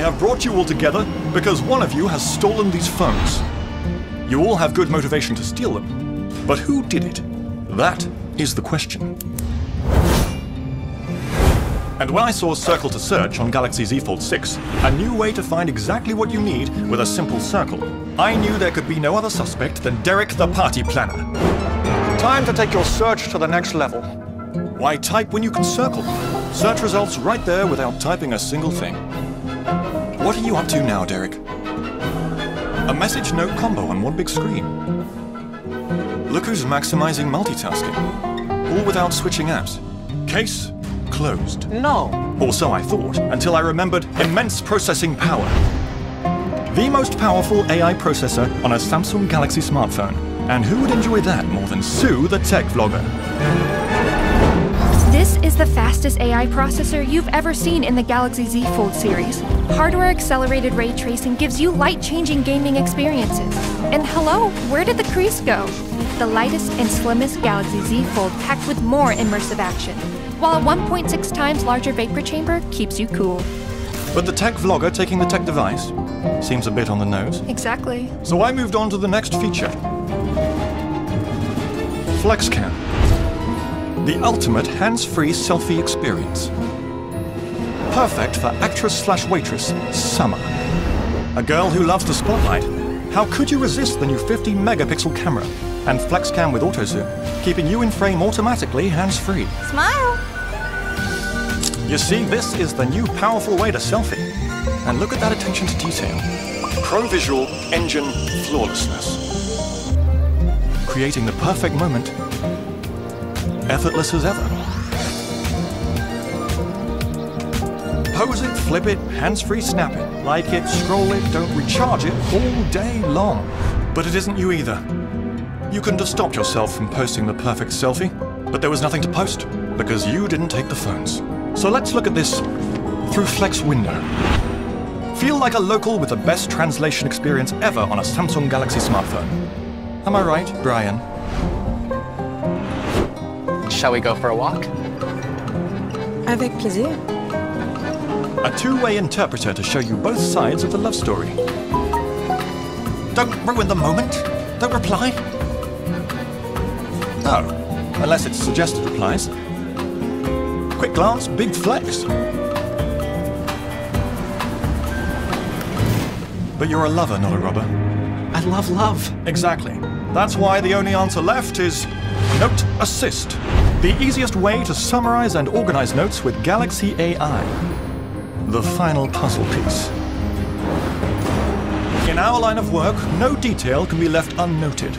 have brought you all together because one of you has stolen these phones. You all have good motivation to steal them, but who did it? That is the question. And when I saw Circle to Search on Galaxy Z Fold 6, a new way to find exactly what you need with a simple circle, I knew there could be no other suspect than Derek the Party Planner. Time to take your search to the next level. Why type when you can circle? Search results right there without typing a single thing. What are you up to now, Derek? A message note combo on one big screen. Look who's maximizing multitasking. All without switching apps. Case closed. No. Or so I thought, until I remembered immense processing power. The most powerful AI processor on a Samsung Galaxy smartphone. And who would enjoy that more than Sue, the tech vlogger? Fastest AI processor you've ever seen in the Galaxy Z Fold series. Hardware accelerated ray tracing gives you light changing gaming experiences. And hello, where did the crease go? The lightest and slimmest Galaxy Z Fold packed with more immersive action, while a 1.6 times larger vapor chamber keeps you cool. But the tech vlogger taking the tech device seems a bit on the nose. Exactly. So I moved on to the next feature FlexCam. The ultimate hands free selfie experience. Perfect for actress slash waitress Summer. A girl who loves the spotlight. How could you resist the new 50 megapixel camera? And FlexCam with auto zoom, keeping you in frame automatically hands free. Smile. You see, this is the new powerful way to selfie. And look at that attention to detail. Pro Visual Engine Flawlessness. Creating the perfect moment, effortless as ever. Pose it, flip it, hands-free snap it, like it, scroll it, don't recharge it all day long. But it isn't you either. You couldn't have stopped yourself from posting the perfect selfie, but there was nothing to post because you didn't take the phones. So let's look at this through Flex Window. Feel like a local with the best translation experience ever on a Samsung Galaxy smartphone. Am I right, Brian? Shall we go for a walk? Avec plaisir. A two-way interpreter to show you both sides of the love story. Don't ruin the moment. Don't reply. Oh, unless it's suggested replies. Quick glance, big flex. But you're a lover, not a robber. I love love. Exactly. That's why the only answer left is Note Assist. The easiest way to summarize and organize notes with Galaxy AI. The final puzzle piece. In our line of work, no detail can be left unnoted.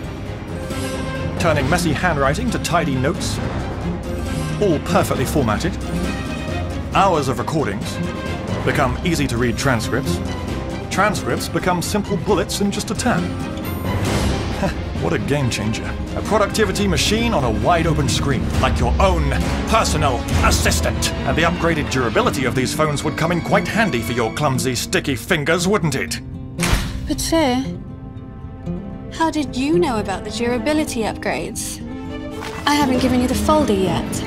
Turning messy handwriting to tidy notes, all perfectly formatted. Hours of recordings become easy to read transcripts. Transcripts become simple bullets in just a tap. What a game changer. A productivity machine on a wide open screen, like your own personal assistant. And the upgraded durability of these phones would come in quite handy for your clumsy, sticky fingers, wouldn't it? But sir, how did you know about the durability upgrades? I haven't given you the folder yet.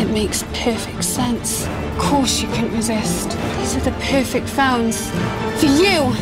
It makes perfect sense. Of course you couldn't resist. These are the perfect phones. For you!